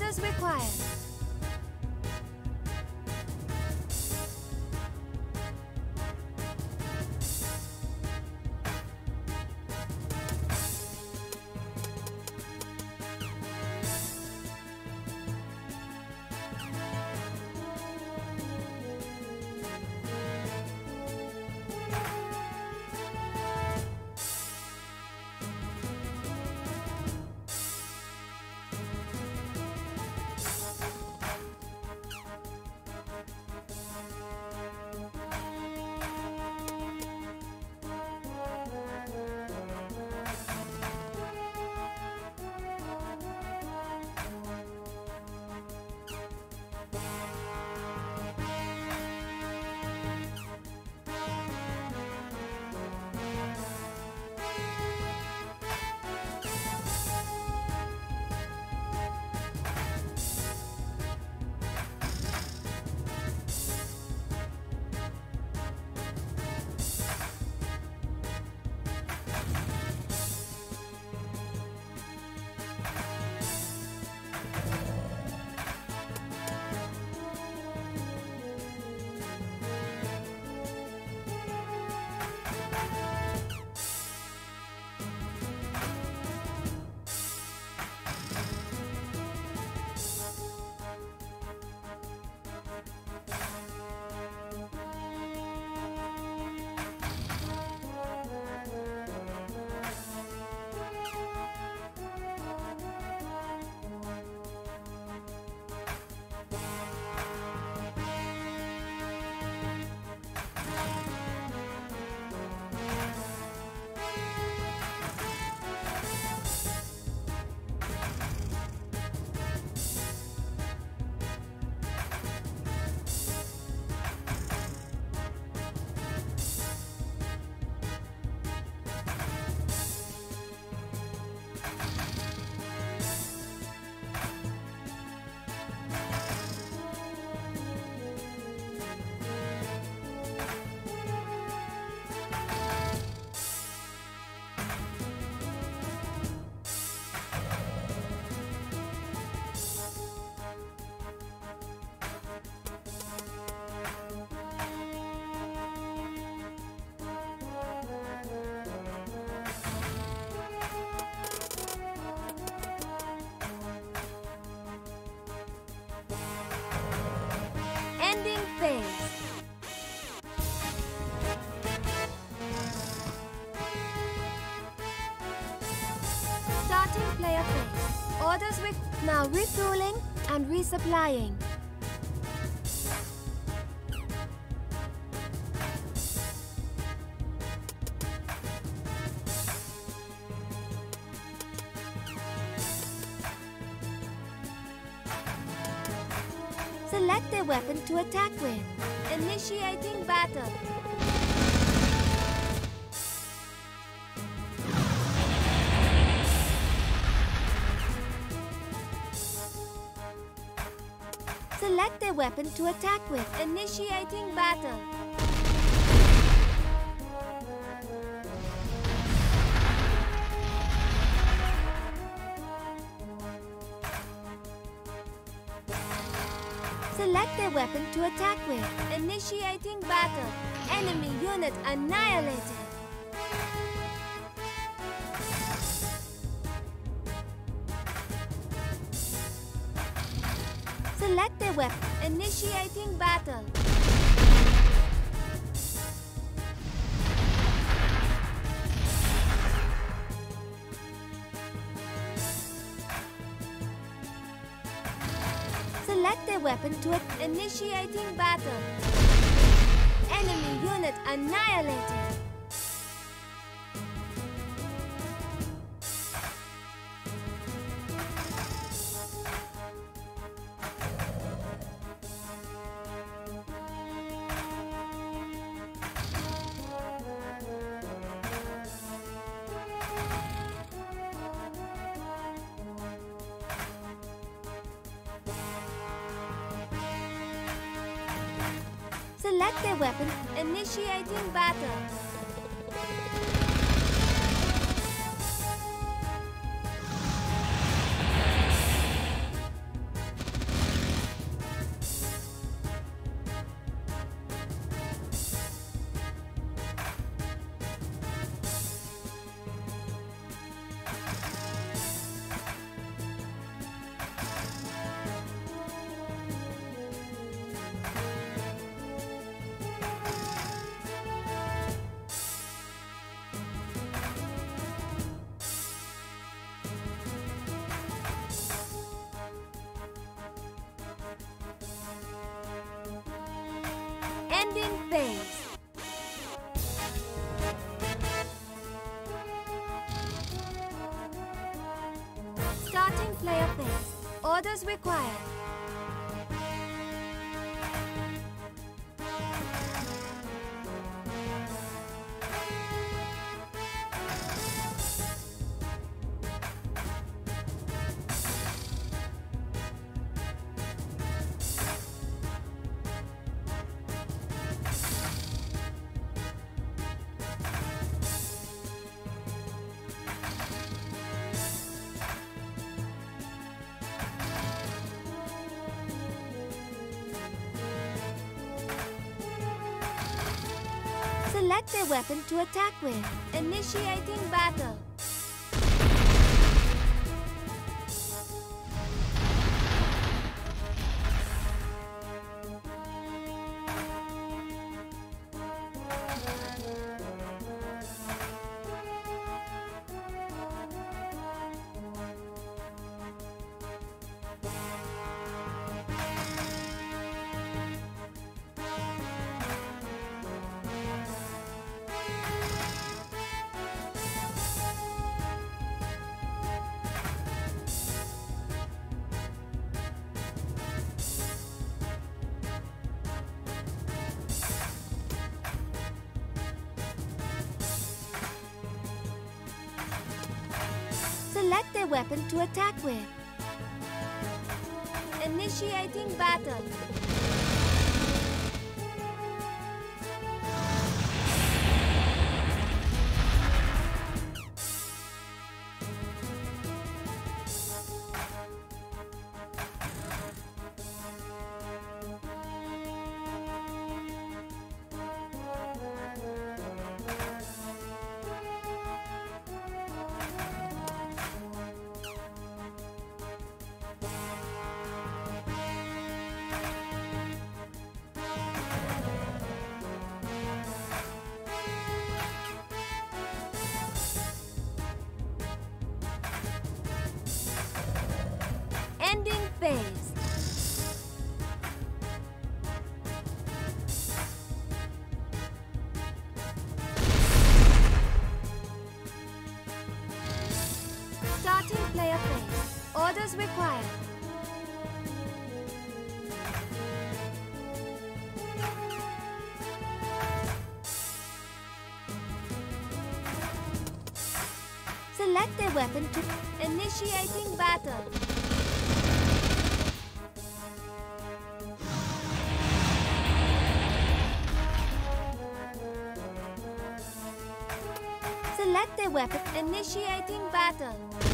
Orders required. Now refueling and resupplying. Select a weapon to attack with. Initiating battle. A weapon to attack with. Initiating battle. Select a weapon to attack with. Initiating battle. Enemy unit annihilated. Initiating battle. Select a weapon to it. Initiating battle. Enemy unit annihilated. Select a weapon. Initiating battle. Select a weapon to attack with. Initiating battle. To initiating battle. Select a weapon. Initiating battle.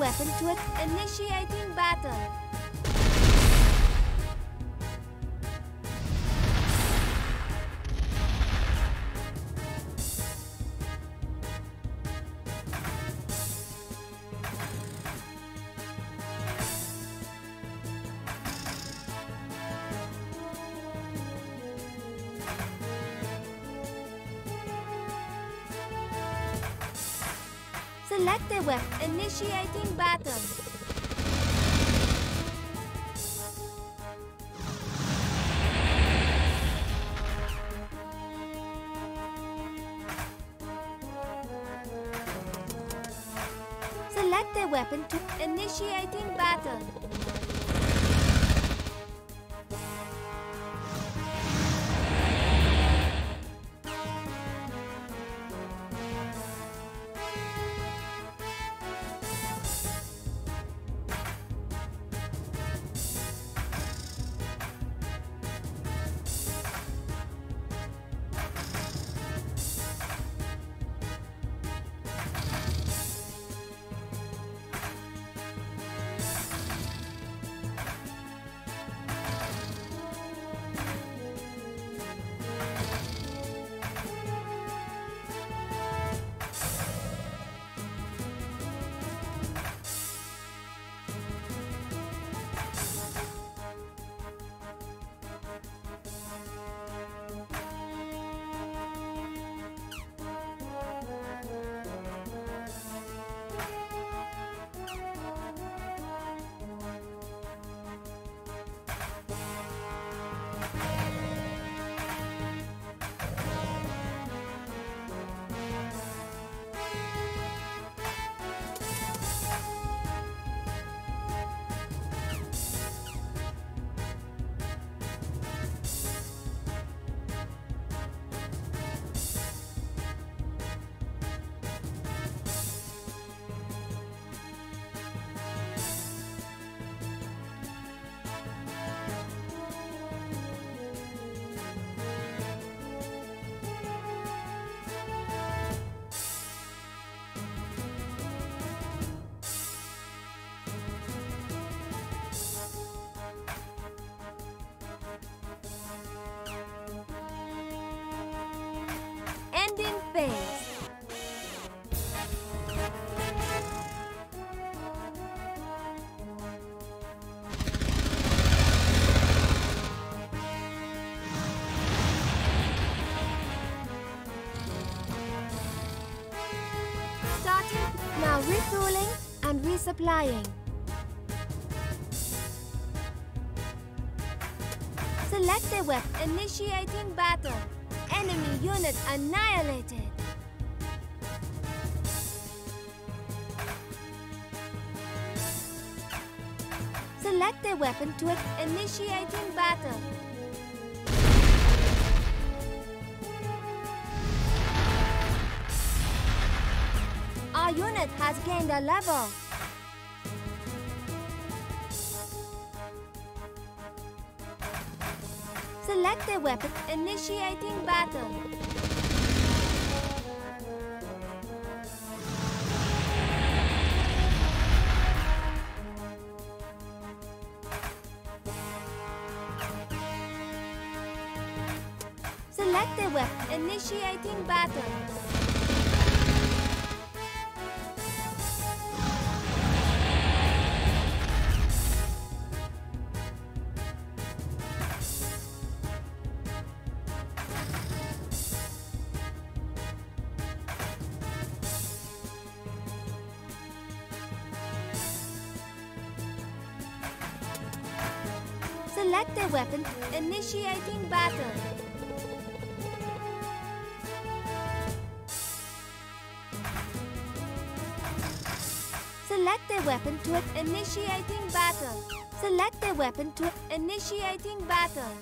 Weapon to it. Initiating battle. Select a weapon. Initiating battle. Select a weapon to initiating battle. space. Now refueling and resupplying. Selected with initiating battle. Enemy unit annihilated. Weapon to initiating battle. Our unit has gained a level. Select a weapon. Initiating battle. Initiating battle. Initiating battle. Select a weapon to initiating battle.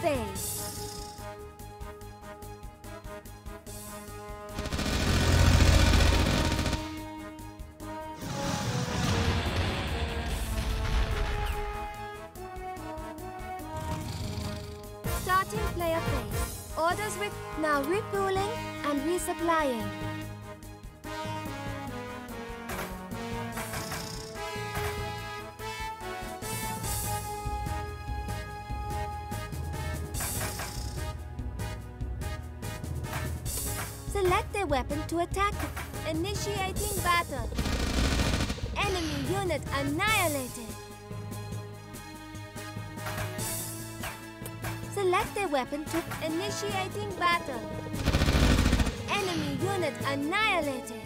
Phase. Starting player phase. Orders with now refueling and resupplying. To attack. Initiating battle. Enemy unit annihilated. Select a weapon to initiating battle. Enemy unit annihilated.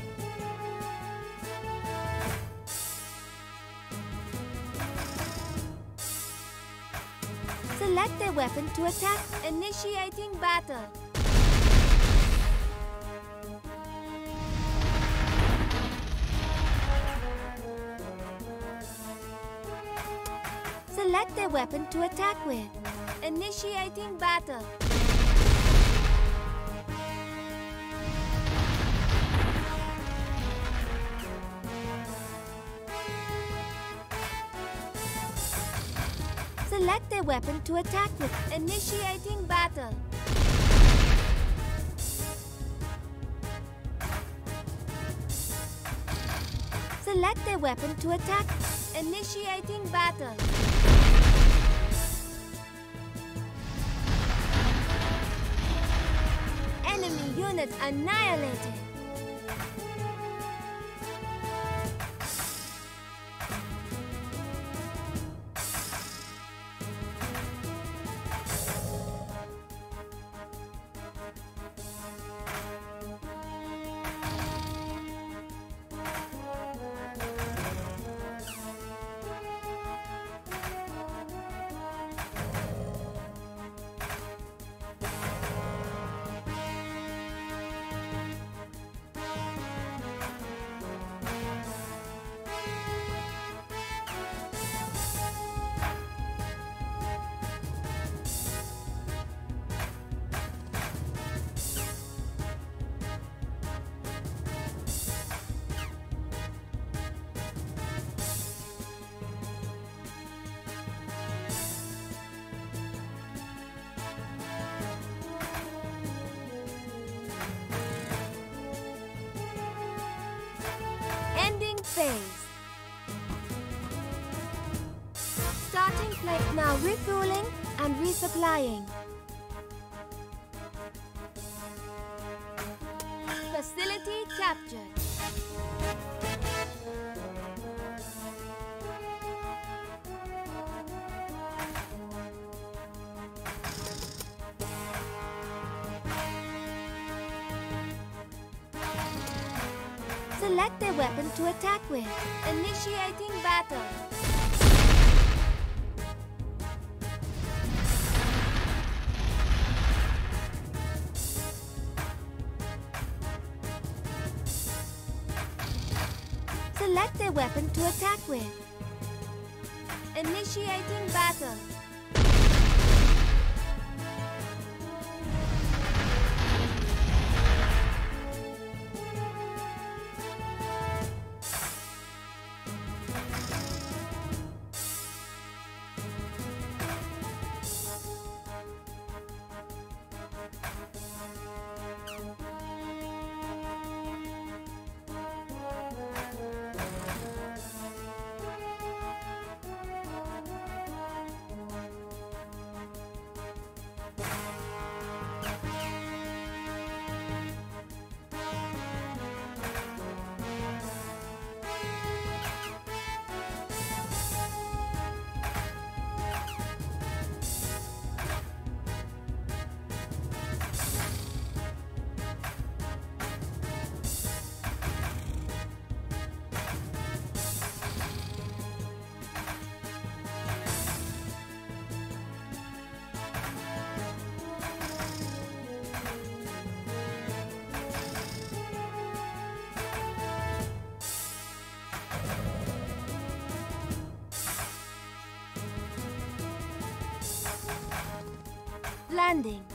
Select a weapon to attack. Initiating battle. Weapon to attack with. Initiating battle. Select a weapon to attack with. Initiating battle. Select a weapon to attack. Initiating battle. Annihilated. Select the weapon to attack with. Initiating battle. Landing.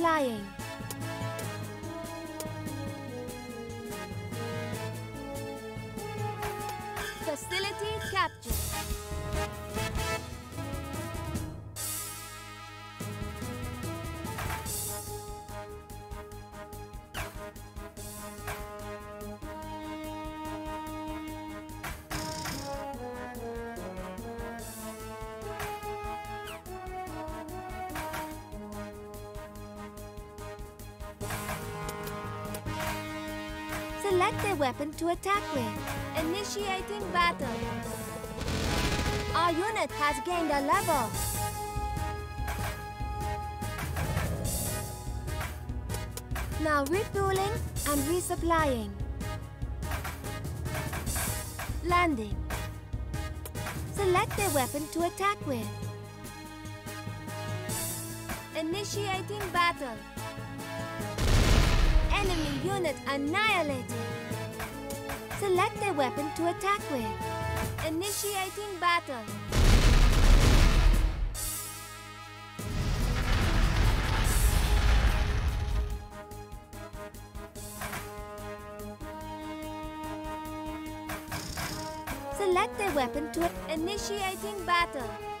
And Select a weapon to attack with. Initiating battle. Our unit has gained a level. Now refueling and resupplying. Landing. Select a weapon to attack with. Initiating battle. Enemy unit annihilated. Select a weapon to attack with. Initiating battle. Select a weapon to initiating battle.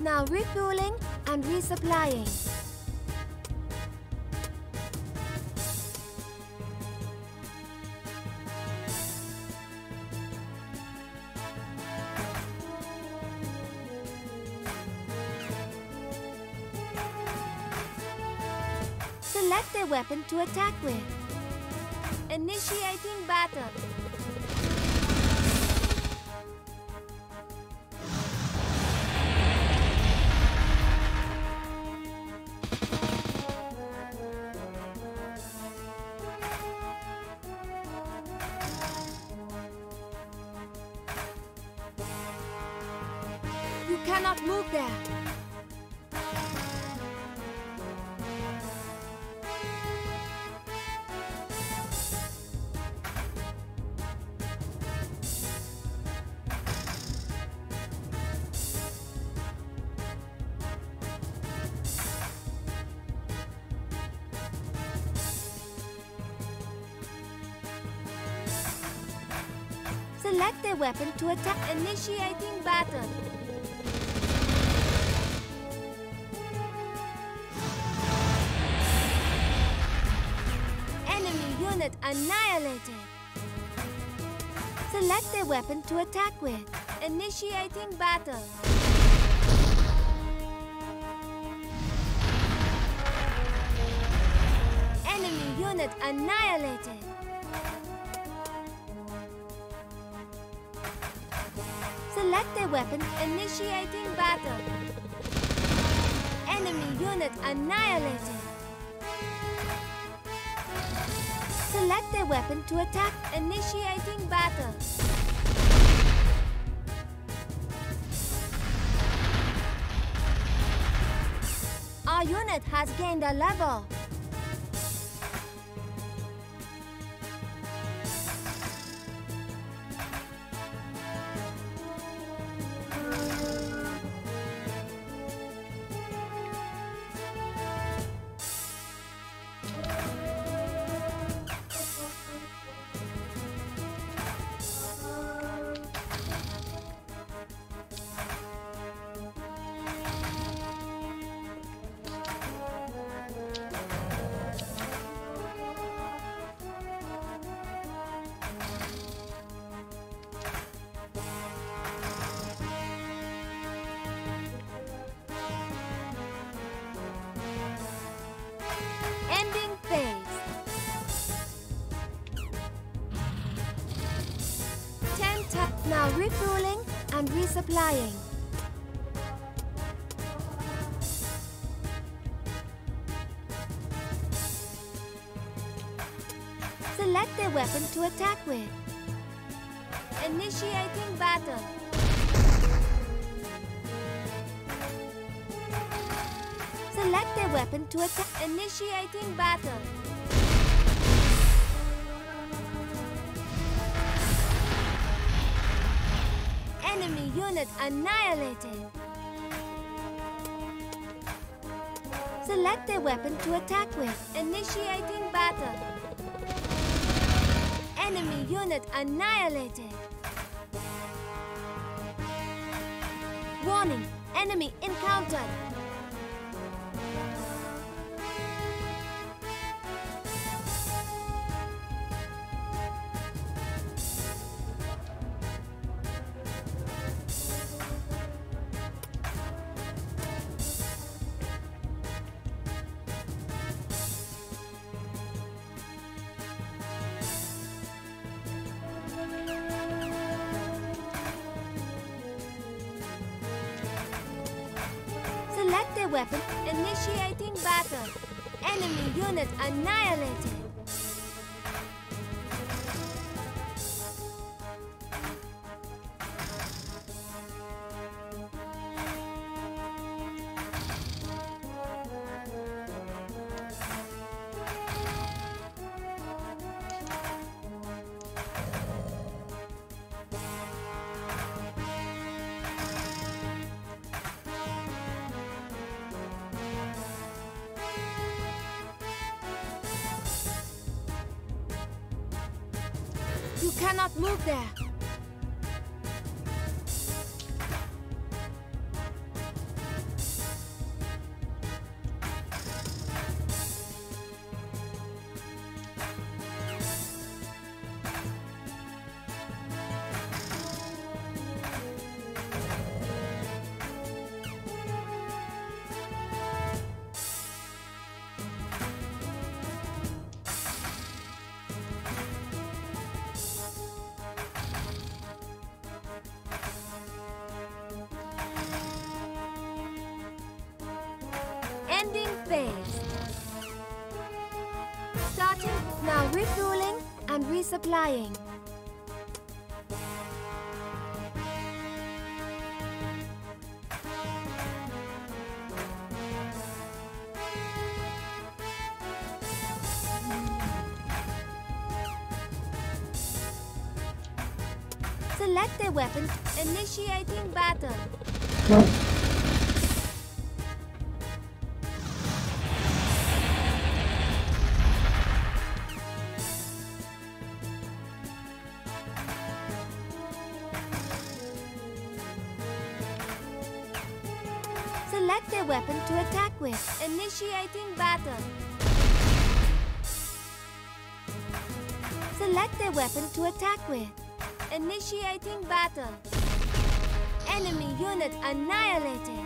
Now refueling and resupplying. Select a weapon to attack with. Weapon to attack. Initiating battle. Enemy unit annihilated. Select a weapon to attack with. Initiating battle. Enemy unit annihilated. Select a weapon. Initiating battle. Enemy unit annihilated. Select a weapon to attack. Initiating battle. Our unit has gained a level. Now refueling and resupplying. Select a weapon to attack with. Initiating battle. Select a weapon to attack. Initiating battle. Unit annihilated. Select a weapon to attack with. Initiating battle. Enemy unit annihilated. Warning! Enemy encountered. Cannot move there. Select a weapon to attack with. Initiating battle. Select a weapon to attack with. Initiating battle. Enemy unit annihilated.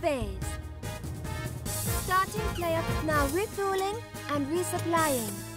Phase. Starting player now refueling and resupplying.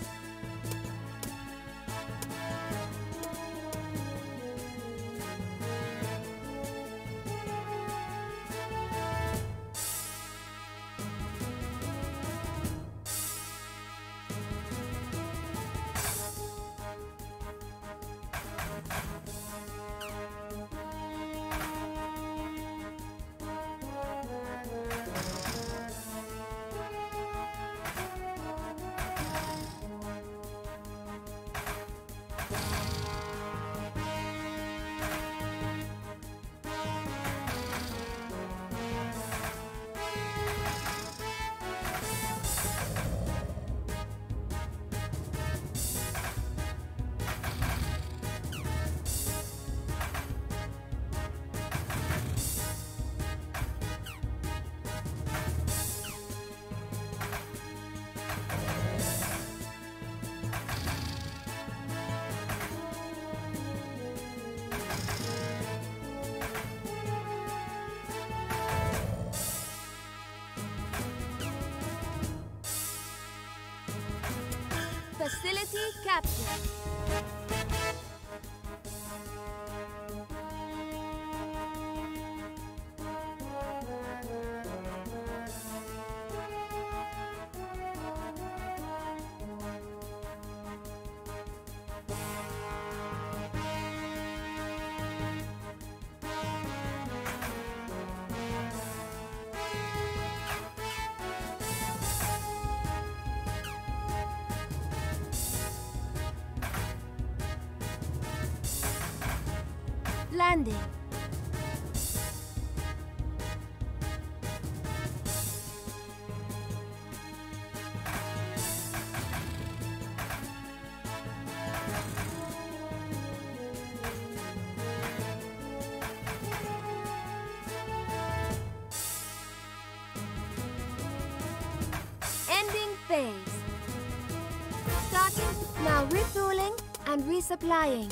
Landing. Ending phase. Starting, now refueling and resupplying.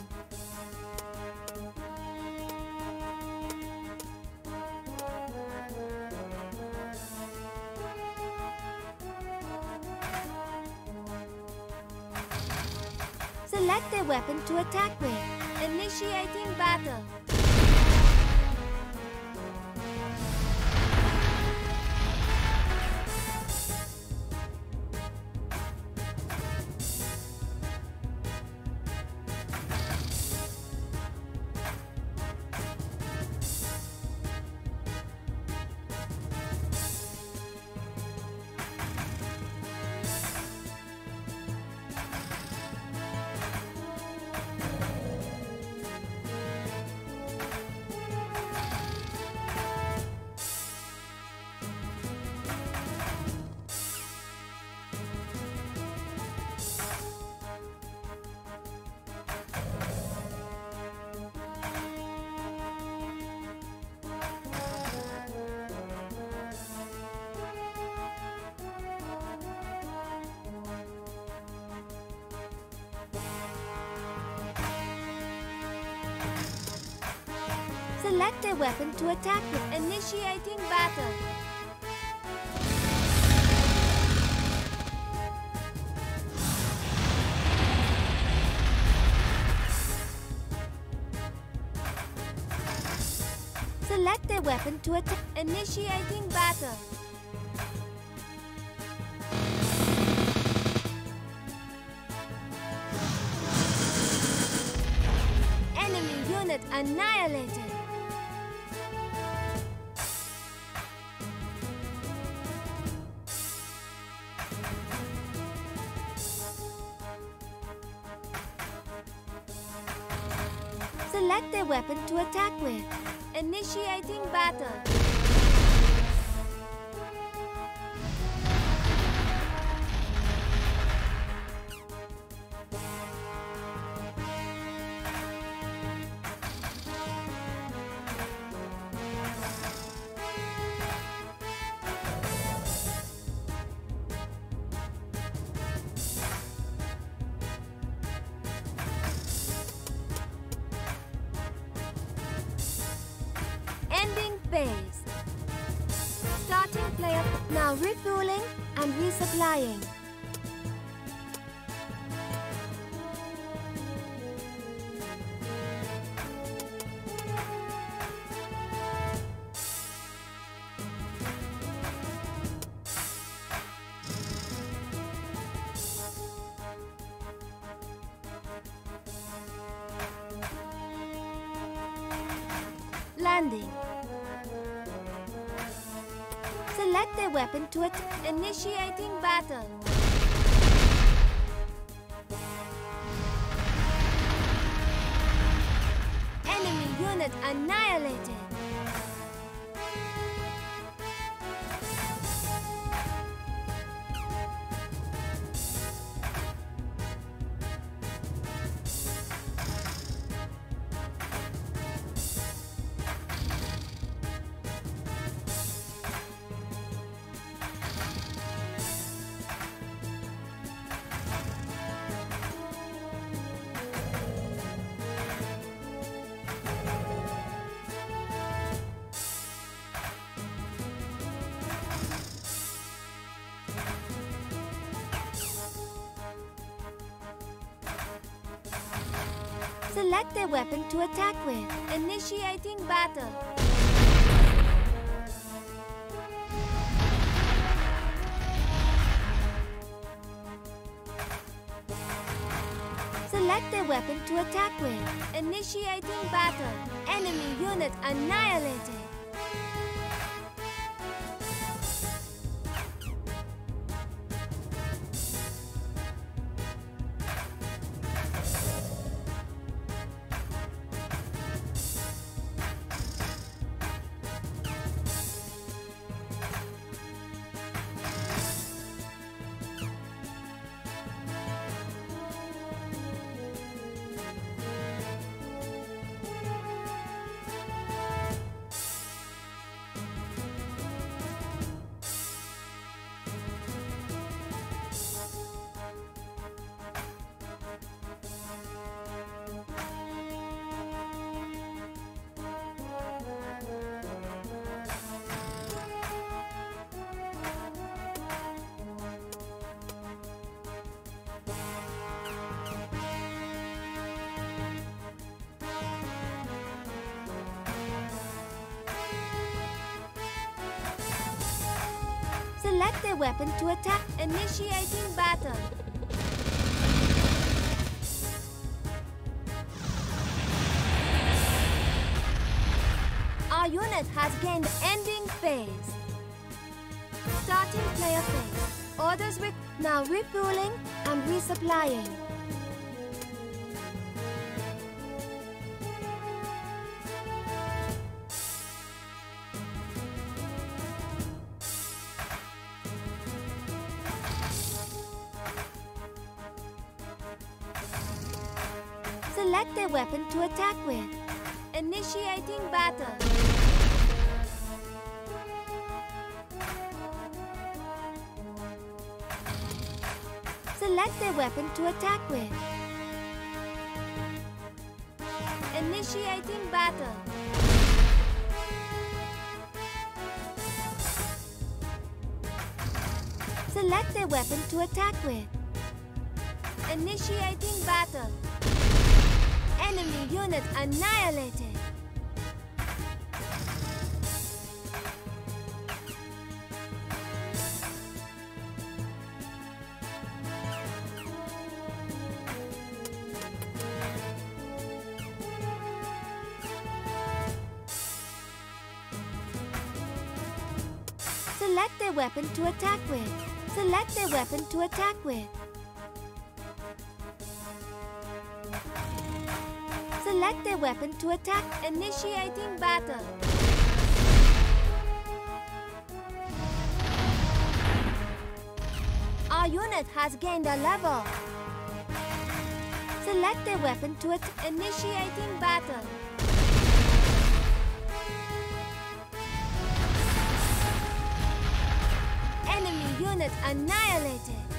Attack with. Select a weapon to attack with. Initiating battle. Select a weapon to attack. Initiating battle. Enemy unit annihilated. Attack with. Initiating battle. Phase. Starting player. Now refueling and resupplying. Select a weapon to attack with. Initiating battle. Select a weapon to attack with. Initiating battle. Enemy unit annihilated. Has ending phase. Starting player phase. Orders with now refueling and resupplying. Select a weapon to attack with. Initiating battle. Select a weapon to attack with. Initiating battle. Select a weapon to attack with. Initiating battle. Enemy unit annihilated. Weapon to attack with. Select a weapon to attack with. Select a weapon to attack. Initiating battle. Our unit has gained a level. Select a weapon to attack. Initiating battle. Annihilated.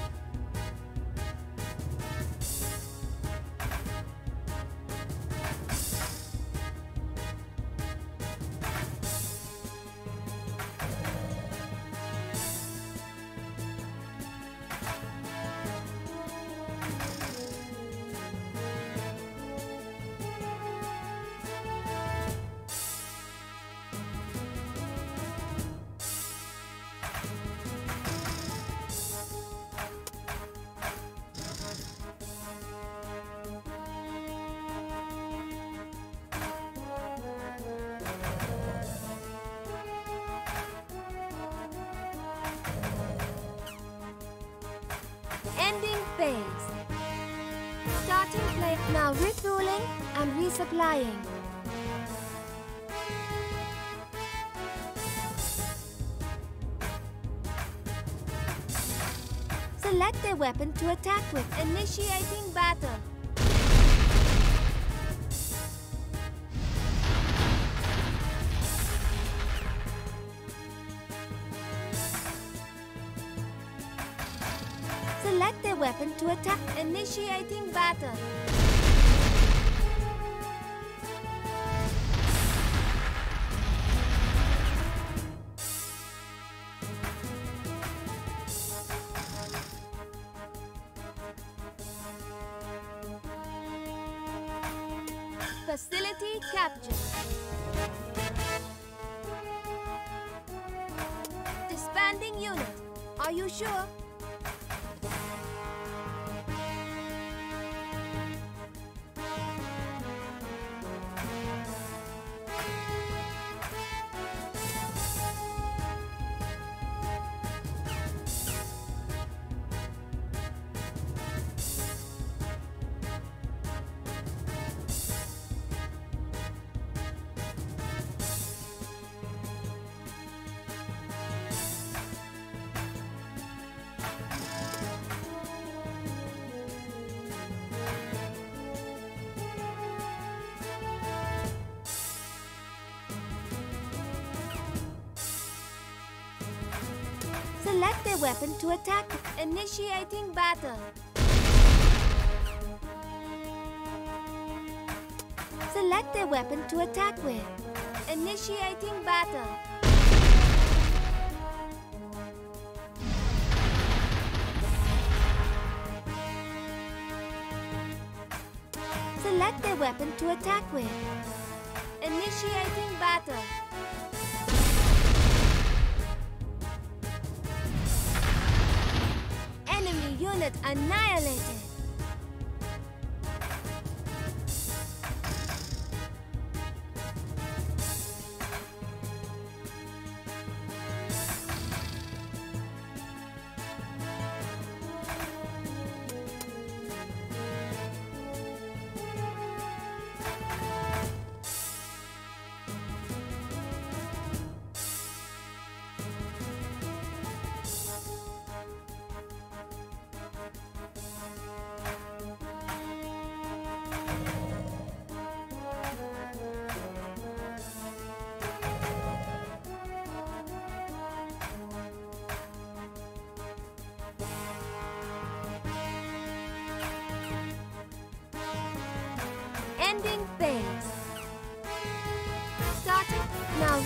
Initiating battle. Select a weapon to attack. Initiating battle. Facility captured. Disbanding unit. Are you sure? Initiating battle. Select a weapon to attack with. Initiating battle. Select a weapon to attack with. Initiating battle. Annihilated.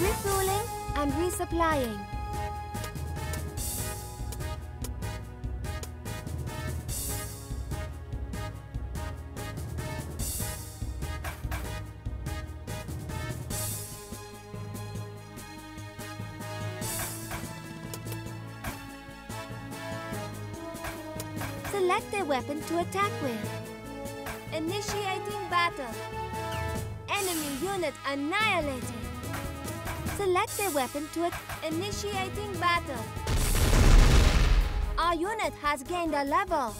Refueling and resupplying. Select a weapon to attack with. Initiating battle. Enemy unit annihilated. Select a weapon to it. Initiating battle. Our unit has gained a level.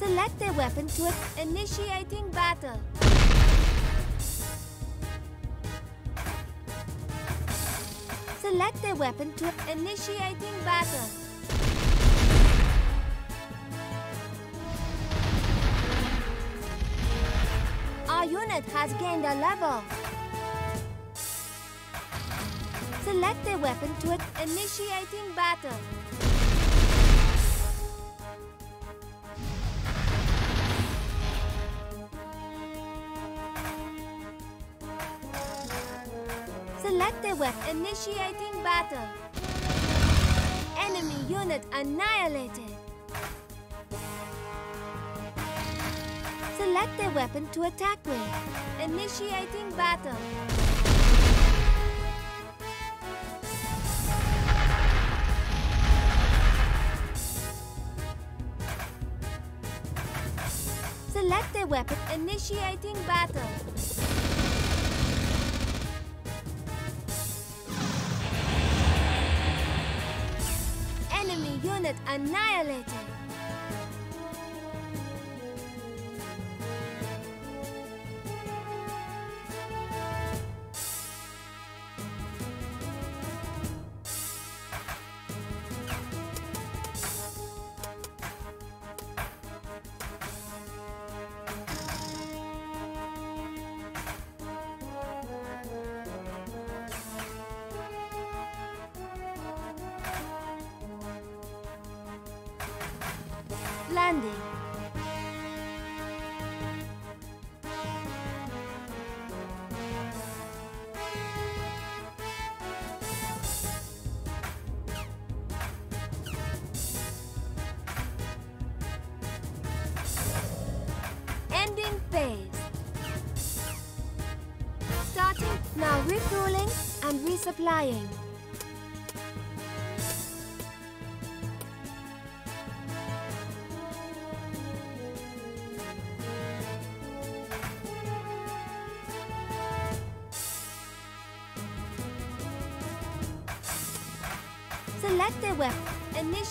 Select a weapon to. Initiating battle. Select a weapon to initiating battle. Our unit has gained a level. Select a weapon to. Initiating battle. Select. Initiating battle. Enemy unit annihilated. Select a weapon to attack with. Initiating battle. Select a weapon. Initiating battle. Annihilated. Landing. Ending phase. Starting, now refueling and resupplying.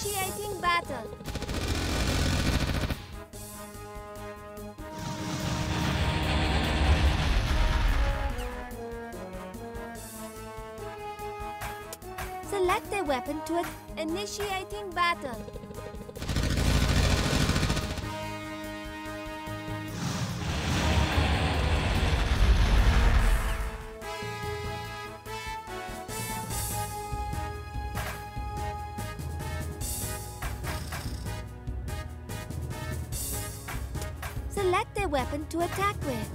Initiating battle. Select a weapon to it. Initiating battle. Select a weapon to attack with.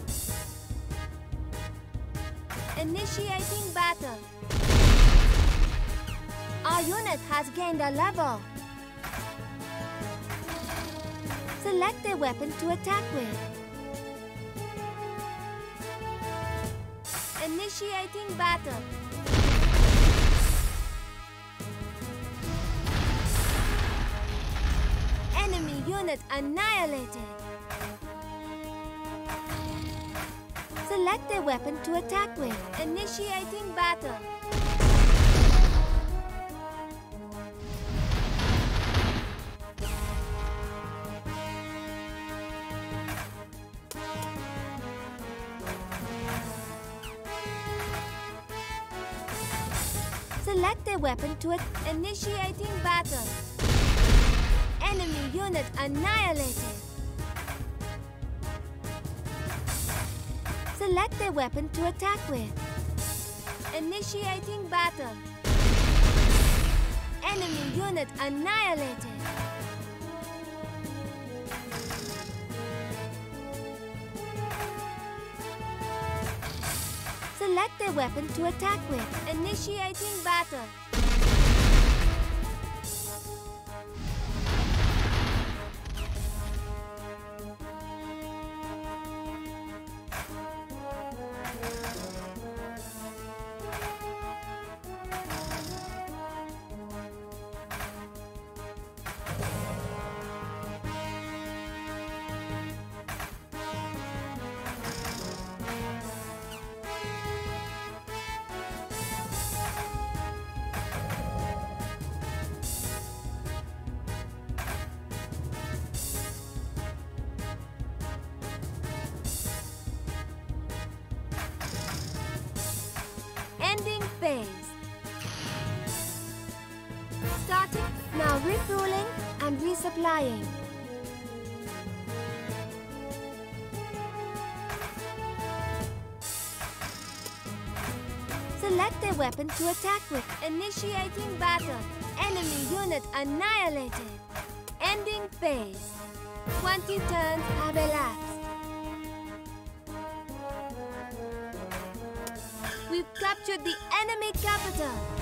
Initiating battle. Our unit has gained a level. Select a weapon to attack with. Initiating battle. Enemy unit annihilated. Select a weapon to attack with. Initiating battle. Select a weapon to it. Initiating battle. Enemy unit annihilated. Select a weapon to attack with. Initiating battle. Enemy unit annihilated. Select a weapon to attack with. Initiating battle. And resupplying. Select a weapon to attack with. Initiating battle. Enemy unit annihilated. Ending phase. 20 turns have elapsed. We've captured the enemy capital.